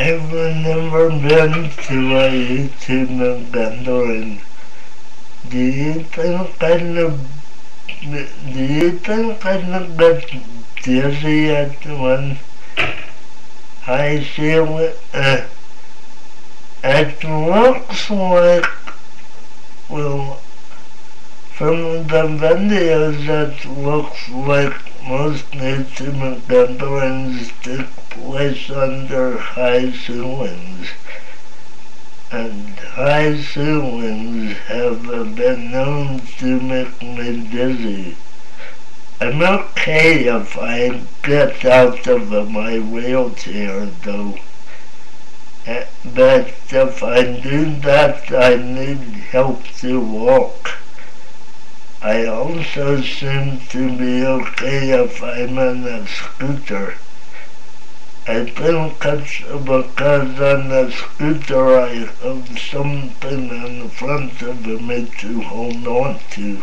I've never been to a YouTube gathering. Do you think I'd, do you think I'd get dizzy at when I see it? Uh, it looks like, well, from the videos it looks like most native gatherings take place under high ceilings. And high ceilings have been known to make me dizzy. I'm okay if I get out of my wheelchair though. Eh, but if I do that, I need help to walk. I also seem to be okay if I'm on a scooter. I think it's because on a scooter I have something in front of me to hold on to.